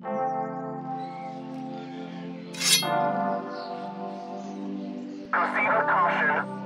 Proceed with caution.